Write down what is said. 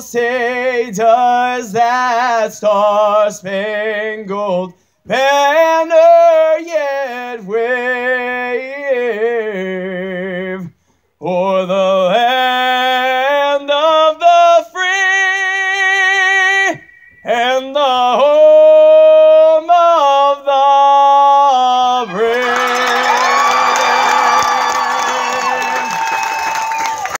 Say does that star-spangled banner yet wave. O'er the land of the free and the